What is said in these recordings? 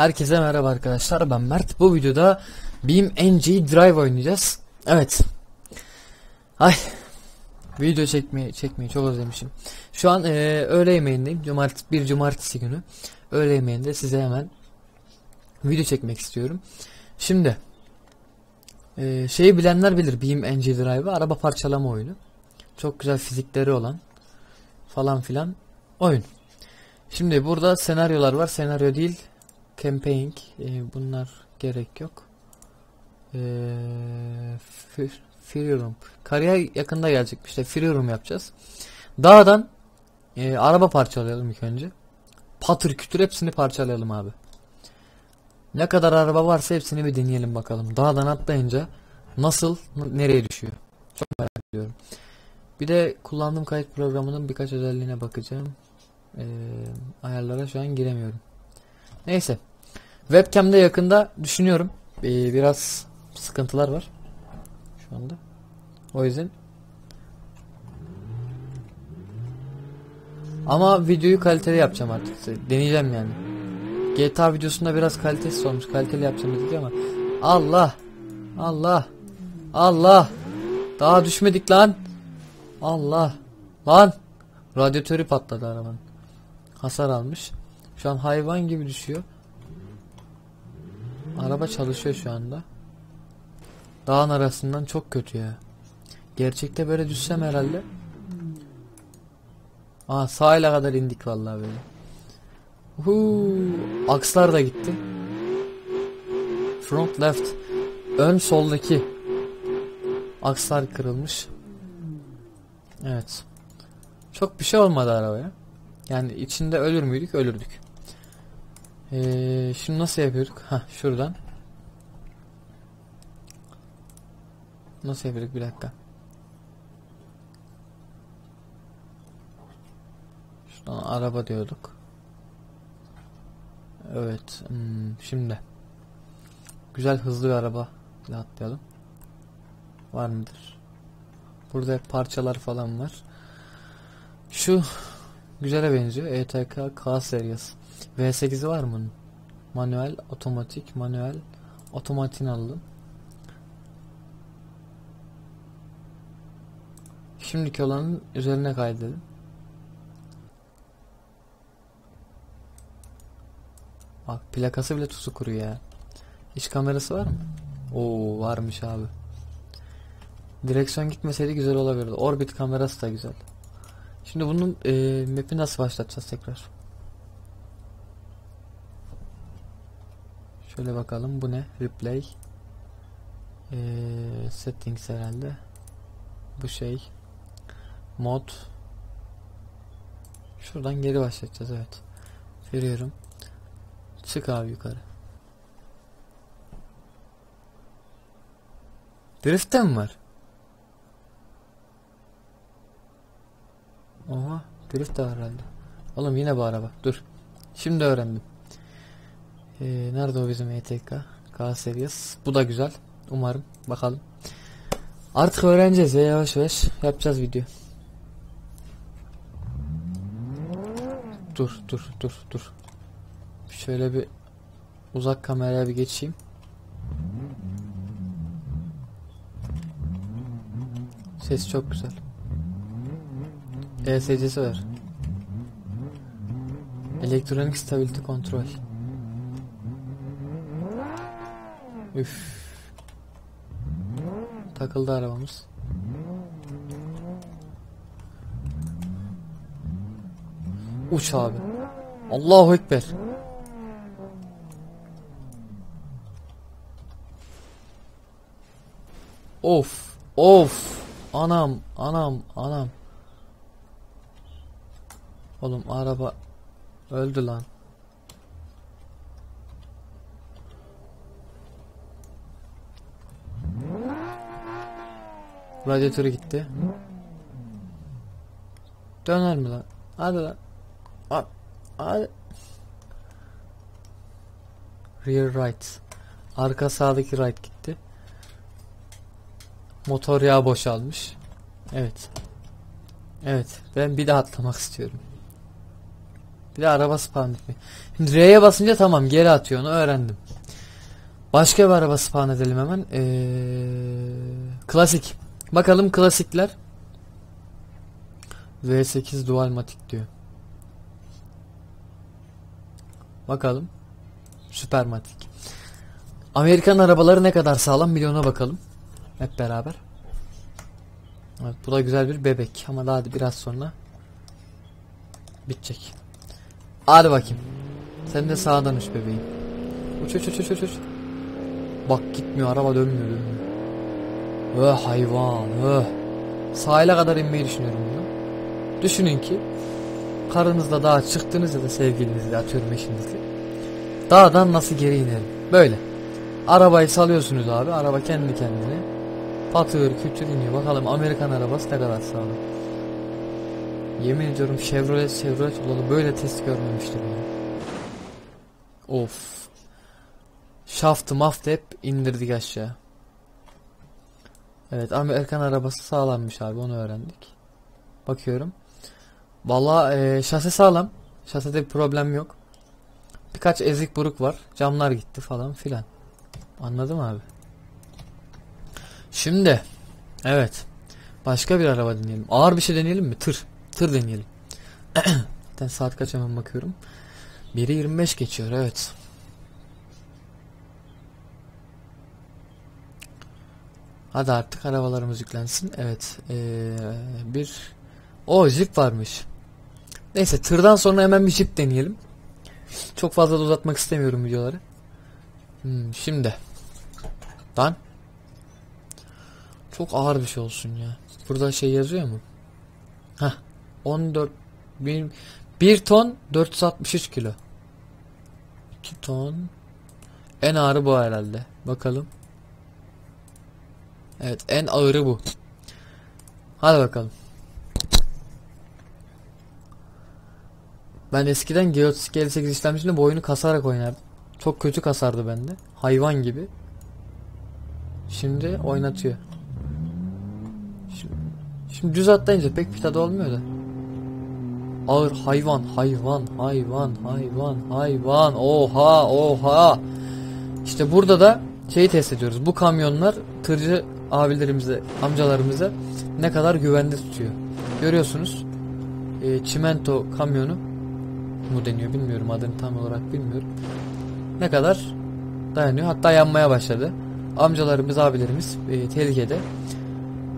Herkese merhaba arkadaşlar ben Mert. Bu videoda Beam NG Drive oynayacağız. Evet. Ay Video çekmeyi çekmeyi çok özlemişim. Şu an e, öğle yemeğindeyim. Cumart bir cumartesi günü. Öğle yemeğinde size hemen Video çekmek istiyorum. Şimdi e, Şeyi bilenler bilir Beam NG Drive'ı. Araba parçalama oyunu. Çok güzel fizikleri olan Falan filan Oyun. Şimdi burada senaryolar var. Senaryo değil campaign e, bunlar gerek yok. E, free room. Kariyer yakında gelecek işte free room yapacağız. Dağdan e, araba parçalayalım ilk önce. Patır kütür hepsini parçalayalım abi. Ne kadar araba varsa hepsini bir deneyelim bakalım. Dağdan atlayınca nasıl nereye düşüyor? Çok merak ediyorum. Bir de kullandığım kayıt programının birkaç özelliğine bakacağım. Ee, ayarlara şu an giremiyorum. Neyse. Webcam'de yakında düşünüyorum. Ee, biraz sıkıntılar var. Şu anda. O yüzden. Ama videoyu kaliteli yapacağım artık. Deneyeceğim yani. GTA videosunda biraz kalitesiz olmuş. Kaliteli yapacağım dedik ama. Allah. Allah. Allah. Daha düşmedik lan. Allah. Lan. Radyatörü patladı arabanın. Hasar almış. Şu an hayvan gibi düşüyor. Araba çalışıyor şu anda. Dağın arasından çok kötü ya. Gerçekte böyle düşsem herhalde. Aa sahile kadar indik vallahi böyle. Huu, akslar da gitti. Front left. Ön soldaki akslar kırılmış. Evet. Çok bir şey olmadı arabaya. Yani içinde ölür müydük? Ölürdük. Ee, şimdi nasıl yapıyorduk? Ha şuradan. Nasıl yapıyorduk bir dakika. Şuradan araba diyorduk. Evet. Hmm, şimdi. Güzel hızlı bir araba atlayalım. Var mıdır? Burada parçalar falan var. Şu güzele benziyor. ETK K serisi. V8'i var mı? Manuel, otomatik, manuel, otomatin aldım. Şimdiki olanın üzerine kaydedelim. Bak plakası bile tuzu kuruyor ya. İç kamerası var mı? Oo varmış abi. Direksiyon gitmeseydi güzel olabilirdi. Orbit kamerası da güzel. Şimdi bunun e, map'i nasıl başlatacağız tekrar? Şöyle bakalım bu ne? Replay. Ee, settings herhalde. Bu şey. Mod. Şuradan geri başlatacağız evet. Veriyorum. Çık abi yukarı. Drift'te mi var? Oha. Drift de var herhalde. Oğlum yine bu araba. Dur. Şimdi öğrendim. Ee, nerede o bizim ETK? K seviyesi. Bu da güzel. Umarım. Bakalım. Artık öğreneceğiz ya yavaş yavaş. Yapacağız video. Dur dur dur dur. Şöyle bir uzak kameraya bir geçeyim. Ses çok güzel. ESC'si var. Elektronik Stability Control. Üf. Takıldı arabamız. Uç abi. Allahu Ekber. Of. Of. Anam. Anam. Anam. Oğlum araba öldü lan. Radyatörü gitti. Döner mi lan? Hadi lan. Hadi. Hadi. Rear right. Arka sağdaki right gitti. Motor yağı boşalmış. Evet. Evet. Ben bir daha atlamak istiyorum. Bir de araba spawn etmek. Şimdi R'ye basınca tamam geri atıyor onu öğrendim. Başka bir araba spawn edelim hemen. Ee, klasik. Bakalım klasikler. V8 Dual Matic diyor. Bakalım. Süper Matic. Amerikan arabaları ne kadar sağlam milyona bakalım. Hep beraber. Evet bu da güzel bir bebek ama daha biraz sonra bitecek. Hadi bakayım. Sen de sağdan uç bebeğim. Uç uç uç uç. uç. Bak gitmiyor araba dönmüyor dönmüyor. Öh hayvan öh. Sahile kadar inmeyi düşünüyorum bunu. Düşünün ki karınızla dağa çıktığınızda da sevgilinizle atıyorum eşinizle. Dağdan nasıl geri inerim. Böyle. Arabayı salıyorsunuz abi. Araba kendi kendine patır kütür iniyor. Bakalım Amerikan arabası ne kadar sağlam. Yemin ediyorum Chevrolet Chevrolet olalı böyle test görmemiştim ya. Of. Şaftı maftı hep indirdik aşağı. Evet Amerikan arabası sağlammış abi onu öğrendik. Bakıyorum. Valla e, şase sağlam. Şasede bir problem yok. Birkaç ezik buruk var. Camlar gitti falan filan. Anladım abi. Şimdi. Evet. Başka bir araba deneyelim. Ağır bir şey deneyelim mi? Tır. Tır deneyelim. Zaten saat kaç hemen bakıyorum. 1'i 25 geçiyor evet. Hadi artık arabalarımız yüklensin. Evet. Ee, bir o jip varmış. Neyse tırdan sonra hemen bir jip deneyelim. Çok fazla da uzatmak istemiyorum videoları. Hmm, şimdi. Lan. Çok ağır bir şey olsun ya. Burada şey yazıyor mu? Hah. 14 1, 1 ton 463 kilo. 2 ton. En ağırı bu herhalde. Bakalım. Evet en ağırı bu. Hadi bakalım. Ben eskiden Geotisk 58 işlemcisinde bu oyunu kasarak oynardım. Çok kötü kasardı bende. Hayvan gibi. Şimdi oynatıyor. Şimdi, şimdi düz atlayınca pek bir tadı olmuyor da. Ağır hayvan, hayvan, hayvan, hayvan, hayvan. Oha, oha. İşte burada da şeyi test ediyoruz. Bu kamyonlar tırcı abilerimize, amcalarımıza ne kadar güvende tutuyor. Görüyorsunuz. E, çimento kamyonu mu deniyor bilmiyorum adını tam olarak bilmiyorum. Ne kadar dayanıyor. Hatta yanmaya başladı. Amcalarımız, abilerimiz e, tehlikede.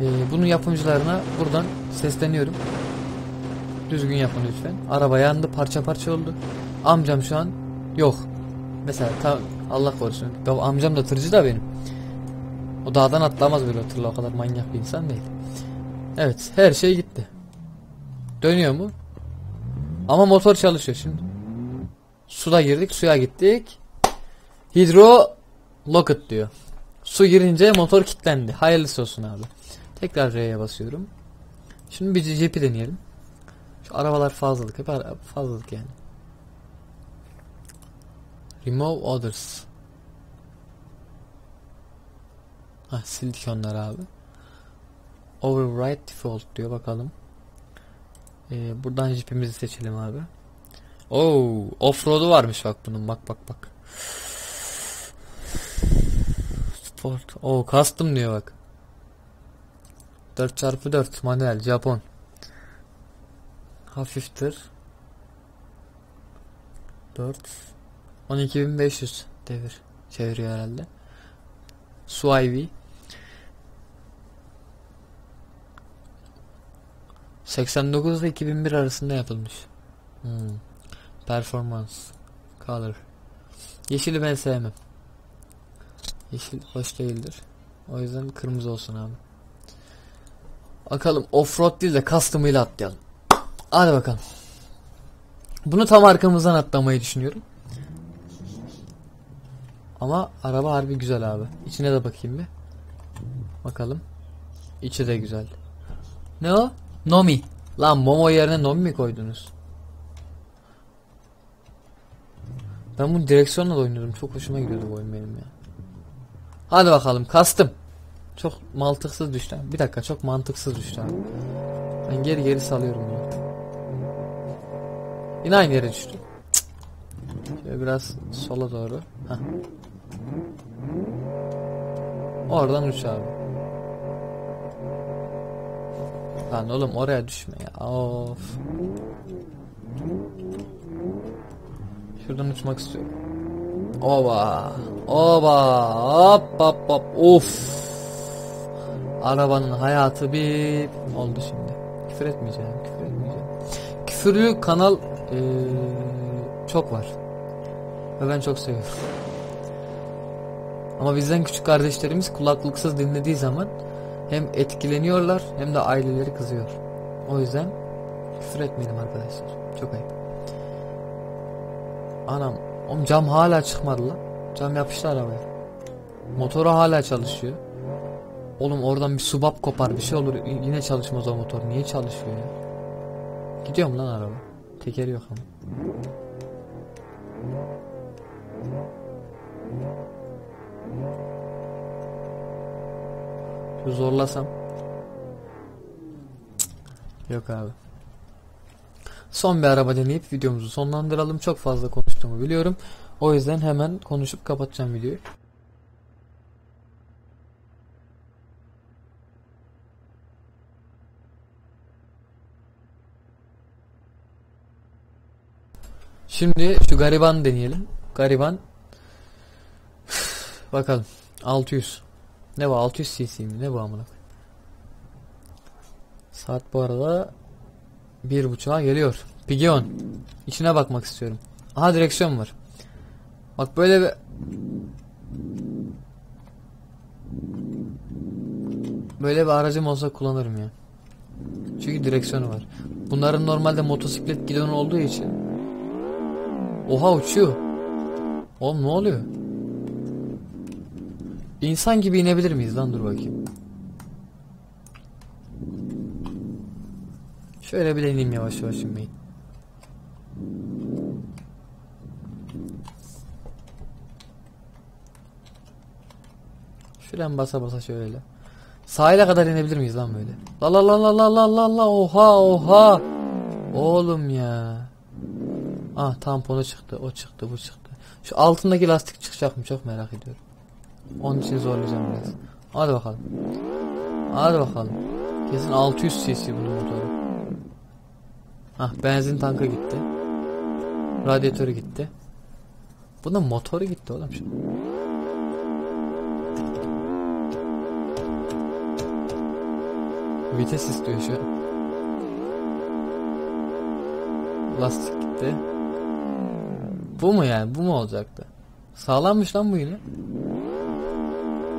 E, bunun yapımcılarına buradan sesleniyorum. Düzgün yapın lütfen. Araba yandı, parça parça oldu. Amcam şu an yok. Mesela tam Allah korusun. Amcam da tırcı da benim. O dağdan atlamaz böyle o tırla o kadar manyak bir insan değil. Evet, her şey gitti. Dönüyor mu? Ama motor çalışıyor şimdi. Suda girdik, suya gittik. Hidro locket diyor. Su girince motor kilitlendi. Hayırlısı olsun abi. Tekrar R'ye basıyorum. Şimdi bir jeep'i deneyelim. Şu arabalar fazlalık. Hep ara- fazlalık yani. Remove others. Ha sildik onları abi. Override default diyor bakalım. Ee, buradan jeep'imizi seçelim abi. Oo, offroad'u varmış bak bunun. Bak bak bak. Sport. Oo, custom diyor bak. 4x4 manuel Japon. Hafiftir. 4 12500 devir çeviriyor herhalde. Su 89 ile 2001 arasında yapılmış. Hmm. Performance Color Yeşili ben sevmem. Yeşil hoş değildir. O yüzden kırmızı olsun abi. Bakalım offroad değil de custom ile atlayalım. Hadi bakalım. Bunu tam arkamızdan atlamayı düşünüyorum. Ama araba harbi güzel abi. İçine de bakayım bir. Bakalım. İçi de güzel. Ne o? Nomi. Lan Momo yerine Nomi mi koydunuz? Ben bunu direksiyonla da oynuyordum. Çok hoşuma gidiyordu bu oyun benim ya. Hadi bakalım kastım. Çok mantıksız düştü. Bir dakika çok mantıksız düştü. Ben geri geri salıyorum ya. Yine aynı yere düştü. Şöyle biraz sola doğru. Heh. Oradan uç abi. Lan oğlum oraya düşme ya. Of. Şuradan uçmak istiyorum. Oba. Oba. Hop hop hop. Of. Arabanın hayatı bir oldu şimdi. Küfür etmeyeceğim. Küfür etmeyeceğim. Küfürlü kanal eee, çok var. Ve ben çok seviyorum. Ama bizden küçük kardeşlerimiz kulaklıksız dinlediği zaman hem etkileniyorlar hem de aileleri kızıyor. O yüzden küfür etmeyelim arkadaşlar. Çok ayıp. Anam, oğlum cam hala çıkmadı lan. Cam yapıştı arabaya. Motoru hala çalışıyor. Oğlum oradan bir subap kopar bir şey olur yine çalışmaz o motor. Niye çalışıyor ya? Gidiyor mu lan araba? Tekeri yok ama. Zorlasam. Cık, Yok abi. Son bir araba deneyip videomuzu sonlandıralım. Çok fazla konuştuğumu biliyorum. O yüzden hemen konuşup kapatacağım videoyu. Şimdi şu gariban deneyelim. Gariban. Bakalım. 600. Ne bu 600 cc mi? Ne bu amına? Saat bu arada bir buçuğa geliyor. Pigeon. İçine bakmak istiyorum. Aha direksiyon var. Bak böyle bir Böyle bir aracım olsa kullanırım ya. Çünkü direksiyonu var. Bunların normalde motosiklet gidonu olduğu için Oha uçuyor. Oğlum ne oluyor? İnsan gibi inebilir miyiz lan dur bakayım. Şöyle bir de ineyim yavaş yavaş inmeyin. Şuradan basa basa şöyle. Sahile kadar inebilir miyiz lan böyle? La la la la la la la la oha oha. Oğlum ya. Ah tamponu çıktı o çıktı bu çıktı. Şu altındaki lastik çıkacak mı çok merak ediyorum. Onun için zorlayacağım biraz. Hadi bakalım. Hadi bakalım. Kesin 600 cc bunun motoru. Ah benzin tankı gitti. Radyatörü gitti. Bunun motoru gitti oğlum şimdi. Vites istiyor şu. Lastik gitti. Bu mu yani? Bu mu olacaktı? Sağlammış lan bu yine.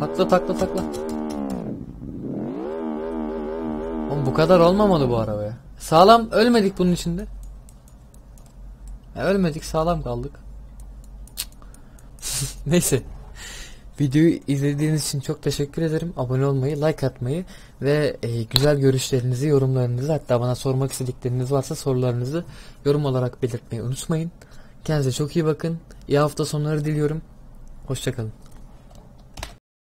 Takla takla takla. Oğlum bu kadar olmamalı bu arabaya. Sağlam ölmedik bunun içinde. Ya ölmedik sağlam kaldık. Neyse. Videoyu izlediğiniz için çok teşekkür ederim. Abone olmayı, like atmayı ve e, güzel görüşlerinizi, yorumlarınızı hatta bana sormak istedikleriniz varsa sorularınızı yorum olarak belirtmeyi unutmayın. Kendinize çok iyi bakın. İyi hafta sonları diliyorum. Hoşçakalın.